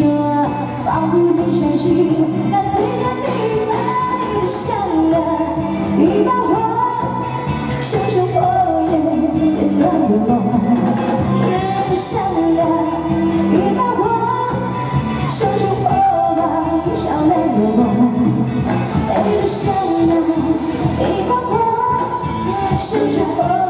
说保护你一笑脸一把火熊熊火焰温暖了我人的笑脸一把火熊熊火光照亮了我你的笑脸一把火熊熊火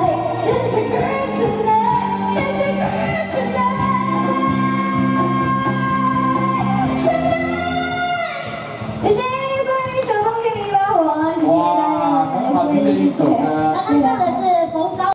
coração. É.